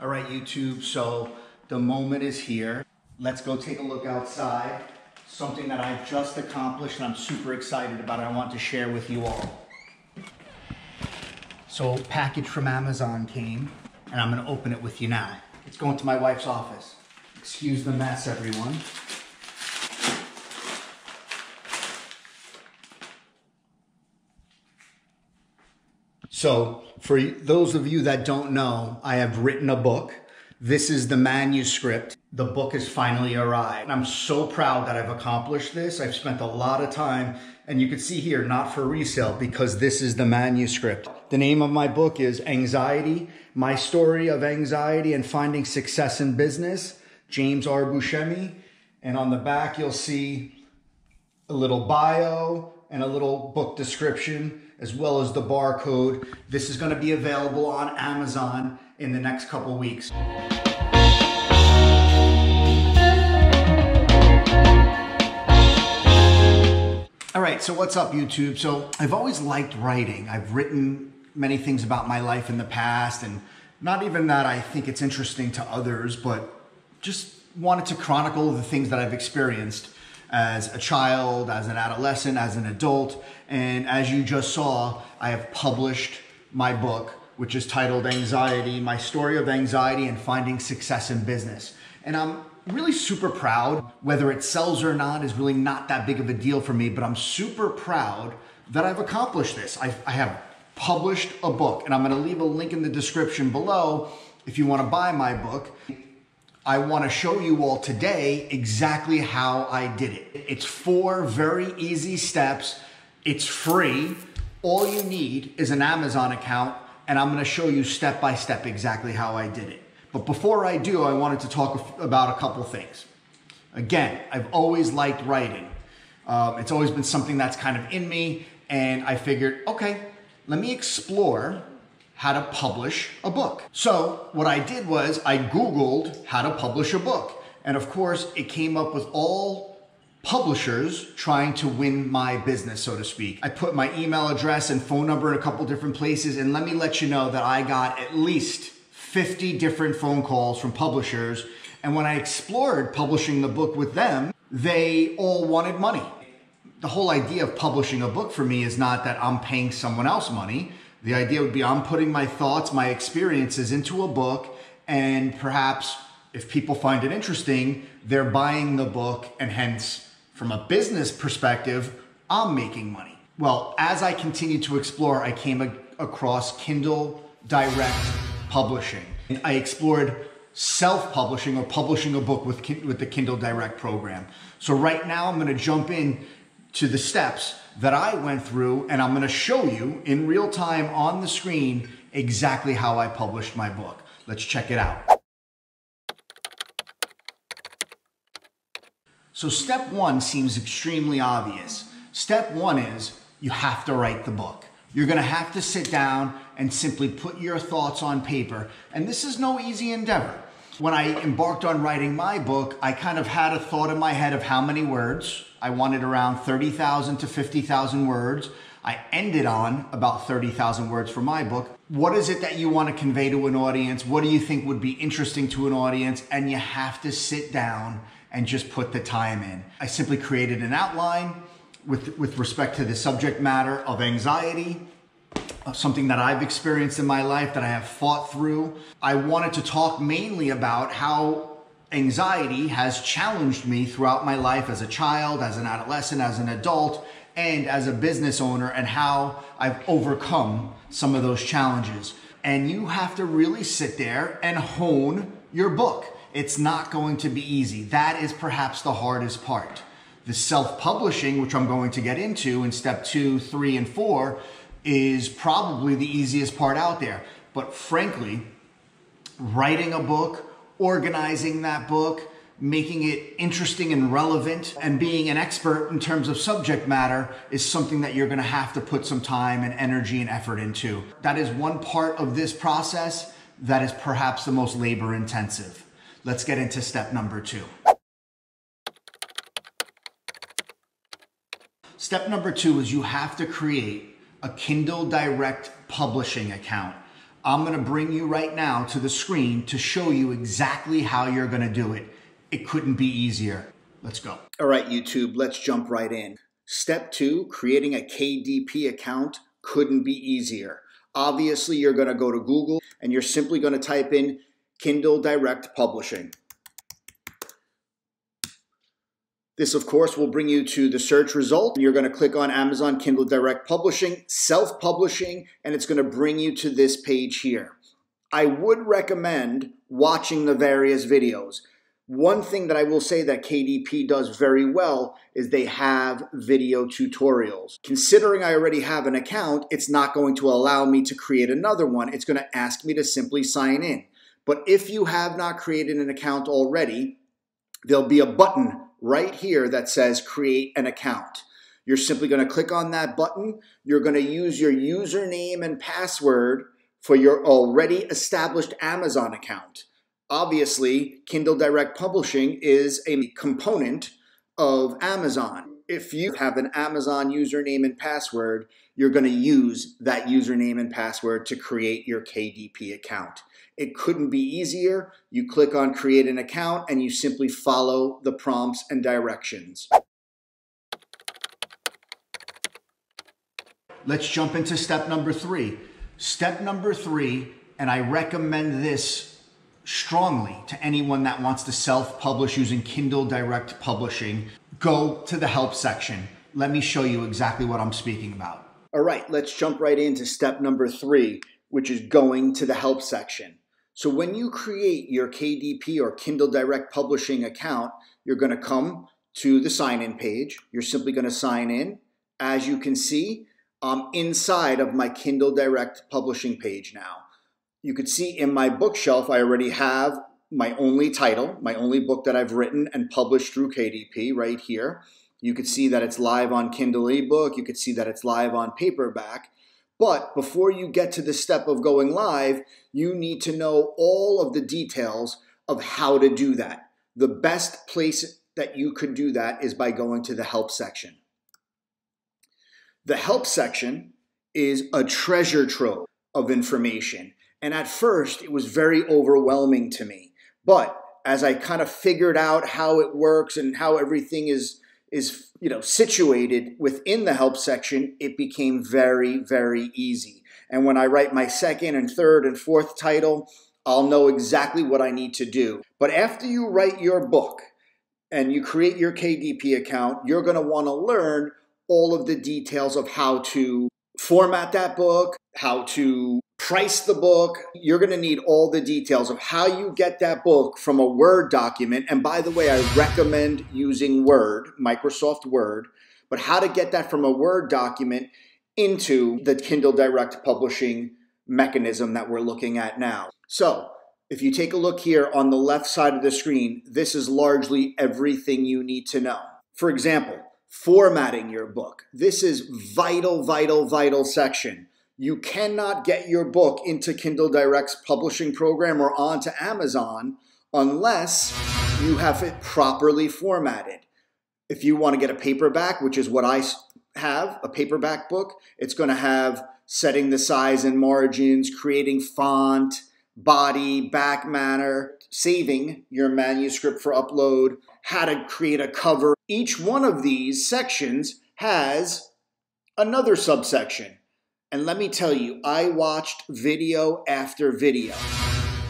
All right, YouTube, so the moment is here. Let's go take a look outside. Something that I've just accomplished and I'm super excited about. I want to share with you all. So package from Amazon came and I'm gonna open it with you now. It's going to my wife's office. Excuse the mess, everyone. So, for those of you that don't know, I have written a book. This is the manuscript. The book has finally arrived. And I'm so proud that I've accomplished this. I've spent a lot of time, and you can see here, not for resale, because this is the manuscript. The name of my book is Anxiety, My Story of Anxiety and Finding Success in Business, James R. Buscemi. And on the back, you'll see a little bio and a little book description as well as the barcode. This is going to be available on Amazon in the next couple weeks. All right, so what's up, YouTube? So I've always liked writing. I've written many things about my life in the past, and not even that I think it's interesting to others, but just wanted to chronicle the things that I've experienced as a child, as an adolescent, as an adult. And as you just saw, I have published my book, which is titled Anxiety My Story of Anxiety and Finding Success in Business. And I'm really super proud. Whether it sells or not is really not that big of a deal for me, but I'm super proud that I've accomplished this. I, I have published a book, and I'm gonna leave a link in the description below if you wanna buy my book. I want to show you all today exactly how I did it. It's four very easy steps. It's free. All you need is an Amazon account, and I'm going to show you step by step exactly how I did it. But before I do, I wanted to talk about a couple things. Again, I've always liked writing. Um, it's always been something that's kind of in me, and I figured, okay, let me explore how to publish a book. So what I did was I Googled how to publish a book. And of course, it came up with all publishers trying to win my business, so to speak. I put my email address and phone number in a couple different places. And let me let you know that I got at least 50 different phone calls from publishers. And when I explored publishing the book with them, they all wanted money. The whole idea of publishing a book for me is not that I'm paying someone else money. The idea would be I'm putting my thoughts, my experiences into a book, and perhaps if people find it interesting, they're buying the book, and hence, from a business perspective, I'm making money. Well, as I continued to explore, I came across Kindle Direct Publishing. I explored self-publishing or publishing a book with, with the Kindle Direct program. So right now I'm gonna jump in to the steps that I went through and I'm gonna show you in real time on the screen exactly how I published my book. Let's check it out. So step one seems extremely obvious. Step one is you have to write the book. You're gonna have to sit down and simply put your thoughts on paper. And this is no easy endeavor. When I embarked on writing my book, I kind of had a thought in my head of how many words. I wanted around 30,000 to 50,000 words. I ended on about 30,000 words for my book. What is it that you want to convey to an audience? What do you think would be interesting to an audience? And you have to sit down and just put the time in. I simply created an outline with, with respect to the subject matter of anxiety, something that I've experienced in my life that I have fought through. I wanted to talk mainly about how anxiety has challenged me throughout my life as a child, as an adolescent, as an adult, and as a business owner, and how I've overcome some of those challenges. And you have to really sit there and hone your book. It's not going to be easy. That is perhaps the hardest part. The self publishing, which I'm going to get into in step two, three, and four, is probably the easiest part out there. But frankly, writing a book, organizing that book, making it interesting and relevant, and being an expert in terms of subject matter is something that you're gonna have to put some time and energy and effort into. That is one part of this process that is perhaps the most labor intensive. Let's get into step number two. Step number two is you have to create a Kindle Direct publishing account. I'm gonna bring you right now to the screen to show you exactly how you're gonna do it. It couldn't be easier. Let's go. All right, YouTube, let's jump right in. Step two, creating a KDP account couldn't be easier. Obviously, you're gonna go to Google and you're simply gonna type in Kindle Direct Publishing. This, of course, will bring you to the search result. You're going to click on Amazon Kindle Direct Publishing, self publishing, and it's going to bring you to this page here. I would recommend watching the various videos. One thing that I will say that KDP does very well is they have video tutorials. Considering I already have an account, it's not going to allow me to create another one. It's going to ask me to simply sign in. But if you have not created an account already, there'll be a button right here that says create an account. You're simply going to click on that button. You're going to use your username and password for your already established Amazon account. Obviously, Kindle Direct Publishing is a component of Amazon. If you have an Amazon username and password, you're going to use that username and password to create your KDP account. It couldn't be easier. You click on create an account and you simply follow the prompts and directions. Let's jump into step number three. Step number three, and I recommend this strongly to anyone that wants to self-publish using Kindle Direct Publishing, go to the help section. Let me show you exactly what I'm speaking about. All right, let's jump right into step number three, which is going to the help section. So when you create your KDP or Kindle Direct Publishing account, you're going to come to the sign in page. You're simply going to sign in. As you can see, I'm inside of my Kindle Direct Publishing page now. You could see in my bookshelf, I already have my only title, my only book that I've written and published through KDP right here. You could see that it's live on Kindle ebook. You could see that it's live on paperback. But before you get to the step of going live, you need to know all of the details of how to do that. The best place that you could do that is by going to the help section. The help section is a treasure trove of information. And at first, it was very overwhelming to me. But as I kind of figured out how it works and how everything is is you know situated within the help section, it became very very easy. And when I write my second and third and fourth title, I'll know exactly what I need to do. But after you write your book and you create your KDP account, you're going to want to learn all of the details of how to format that book, how to price the book. You're going to need all the details of how you get that book from a Word document. And by the way, I recommend using Word, Microsoft Word, but how to get that from a Word document into the Kindle Direct Publishing mechanism that we're looking at now. So, if you take a look here on the left side of the screen, this is largely everything you need to know. For example, formatting your book. This is vital, vital, vital section. You cannot get your book into Kindle Direct's publishing program or onto Amazon unless you have it properly formatted. If you want to get a paperback, which is what I have, a paperback book, it's going to have setting the size and margins, creating font, body, back matter, saving your manuscript for upload, how to create a cover. Each one of these sections has another subsection. And let me tell you, I watched video after video.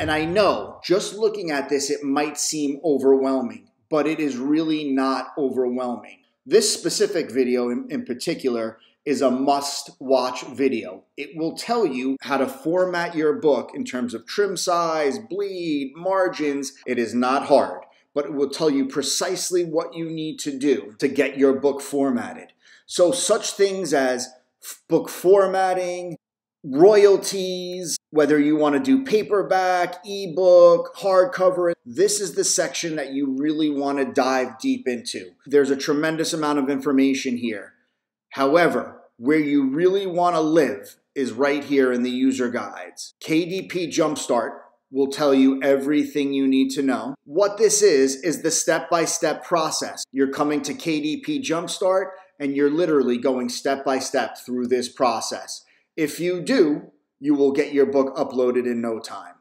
And I know just looking at this, it might seem overwhelming, but it is really not overwhelming. This specific video in, in particular is a must watch video. It will tell you how to format your book in terms of trim size, bleed, margins. It is not hard, but it will tell you precisely what you need to do to get your book formatted. So, such things as book formatting, royalties, whether you want to do paperback, ebook, hardcover. This is the section that you really want to dive deep into. There's a tremendous amount of information here. However, where you really want to live is right here in the user guides. KDP Jumpstart will tell you everything you need to know. What this is, is the step by step process. You're coming to KDP Jumpstart and you're literally going step by step through this process. If you do, you will get your book uploaded in no time.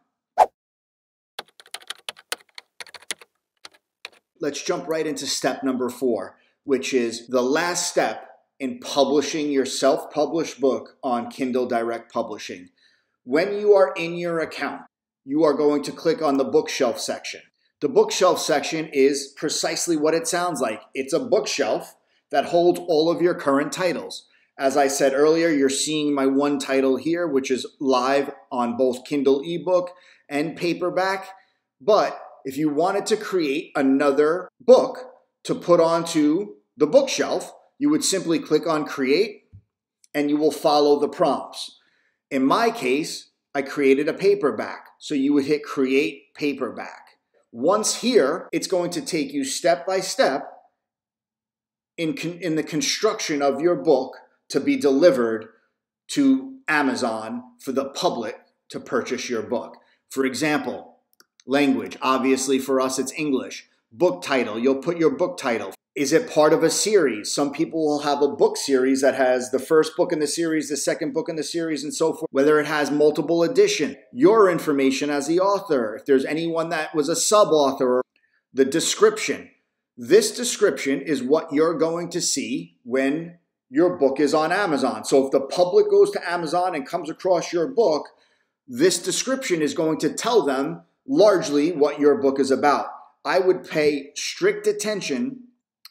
Let's jump right into step number four, which is the last step in publishing your self published book on Kindle Direct Publishing. When you are in your account, you are going to click on the bookshelf section. The bookshelf section is precisely what it sounds like it's a bookshelf that holds all of your current titles. As I said earlier, you're seeing my one title here, which is live on both Kindle ebook and paperback. But if you wanted to create another book to put onto the bookshelf, you would simply click on create and you will follow the prompts. In my case, I created a paperback. So you would hit create paperback. Once here, it's going to take you step by step in, in the construction of your book to be delivered to Amazon for the public to purchase your book. For example, language. Obviously, for us, it's English. Book title, you'll put your book title. Is it part of a series? Some people will have a book series that has the first book in the series, the second book in the series, and so forth. Whether it has multiple edition, your information as the author, if there's anyone that was a sub author, the description. This description is what you're going to see when your book is on Amazon. So if the public goes to Amazon and comes across your book, this description is going to tell them largely what your book is about. I would pay strict attention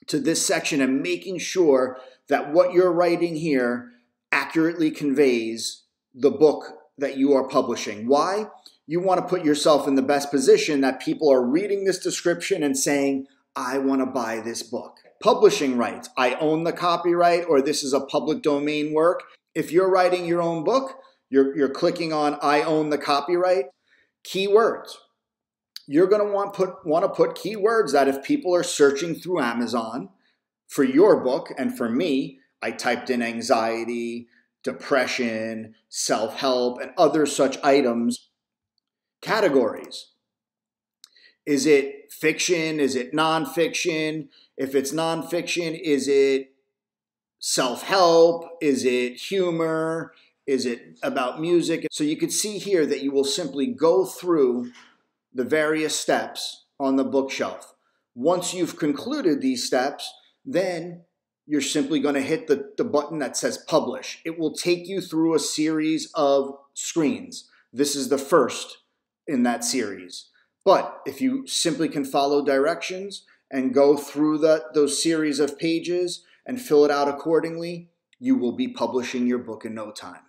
to this section and making sure that what you're writing here accurately conveys the book that you are publishing. Why? You want to put yourself in the best position that people are reading this description and saying, I want to buy this book. Publishing rights. I own the copyright or this is a public domain work. If you're writing your own book, you're, you're clicking on I own the copyright. Keywords you're going to want put want to put keywords that if people are searching through Amazon for your book and for me, I typed in anxiety, depression, self-help and other such items categories. Is it fiction? Is it nonfiction? If it's nonfiction, is it self help? Is it humor? Is it about music? So you can see here that you will simply go through the various steps on the bookshelf. Once you've concluded these steps, then you're simply going to hit the, the button that says publish. It will take you through a series of screens. This is the first in that series. But if you simply can follow directions and go through the, those series of pages and fill it out accordingly, you will be publishing your book in no time.